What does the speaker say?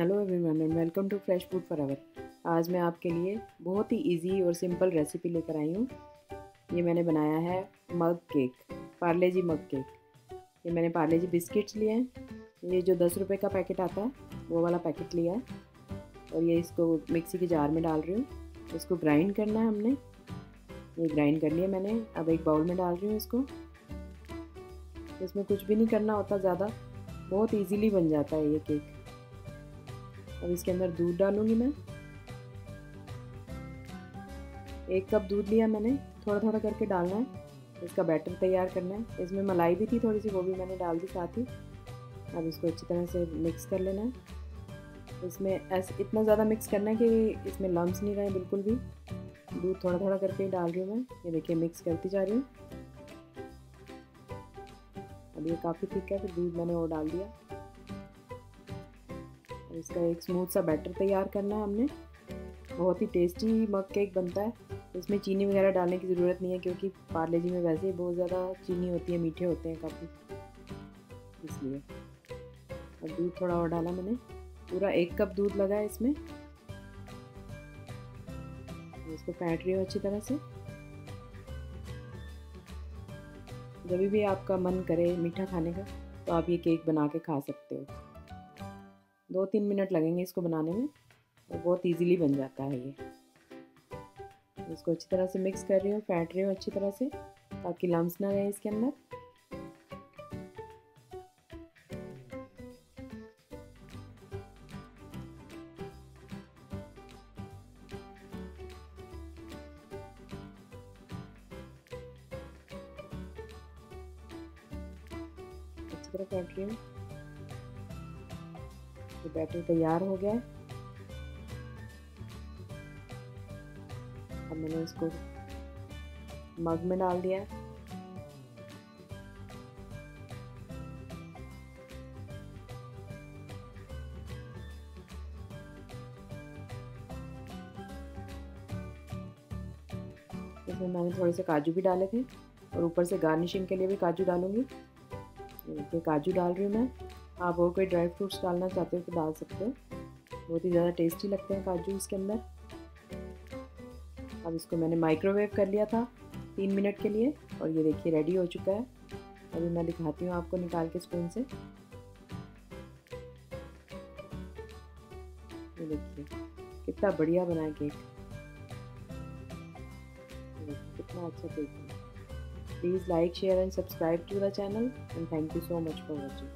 Hello everyone and welcome to fresh food for our आज मैं आपके लिए बहुत ही इजी और सिंपल रेसिपी लेकर आई हूँ। ये मैंने बनाया है mug cake Parle G mug cake ये मैंने पार्ले जी बिस्किट्स लिए हैं। ये जो दस रुपये का पैकेट आता है, वो वाला पैकेट लिया है। और ये इसको मिक्सी के जार में डाल रही हूँ। इसको ग्राइंड करना है हमने। ये ग्राइंड कर लिया मैंने। अब एक बाउल में डाल रही हूँ इसको। इसमें कुछ भी नहीं करना होता ज़्यादा। बहुत इजीली बन जाता है ये केक अब इसके अंदर दूध डालूँगी मैं। एक कप दूध लिया मैंने थोड़ा थोड़ा करके डालना है। इसका बैटर तैयार करना है। इसमें मलाई भी थी थोड़ी सी वो भी मैंने डाल दी साथ ही। अब इसको अच्छी तरह से मिक्स कर लेना है। इसमें ऐसे, इतना ज़्यादा मिक्स करना है कि इसमें लम्स नहीं रहे बिल्कुल भी। दूध थोड़ा थोड़ा करके ही डाल रही हूँ मैं। ये देखिए मिक्स करती जा रही हूँ। अब ये काफ़ी थिक है, फिर दूध मैंने वो डाल दिया। और इसका एक स्मूथ सा बैटर तैयार करना है हमने। बहुत ही टेस्टी मग केक बनता है। इसमें चीनी वगैरह डालने की ज़रूरत नहीं है क्योंकि पार्ले जी में वैसे ही बहुत ज़्यादा चीनी होती है, मीठे होते हैं काफ़ी। इसलिए और दूध थोड़ा और डाला मैंने। पूरा एक कप दूध लगा है इसमें। इसको फेंट रही हूँ अच्छी तरह से। जब भी आपका मन करे मीठा खाने का तो आप ये केक बना के खा सकते हो। दो तीन मिनट लगेंगे इसको बनाने में, और बहुत इजीली बन जाता है ये। इसको अच्छी तरह से मिक्स कर रही हूँ फेंट रही हूँ अच्छी तरह से, ताकि लम्स ना रहे इसके अंदर। अच्छी तरह फेंट रही हूँ। तो बैटर तैयार हो गया है। अब मैंने इसको मग में डाल दिया इसमें मैंने थोड़े से काजू भी डाले थे और ऊपर से गार्निशिंग के लिए भी काजू डालूँगी। काजू डाल रही हूँ मैं। आप और कोई ड्राई फ्रूट्स डालना चाहते हो तो डाल सकते हो। बहुत ही ज़्यादा टेस्टी लगते हैं काजू इसके अंदर। अब इसको मैंने माइक्रोवेव कर लिया था तीन मिनट के लिए और ये देखिए रेडी हो चुका है। अभी मैं दिखाती हूँ आपको निकाल के स्पून से। ये देखिए कितना बढ़िया बना है केक कितना अच्छा केक है। Please like, share and subscribe to the channel and thank you so much for watching.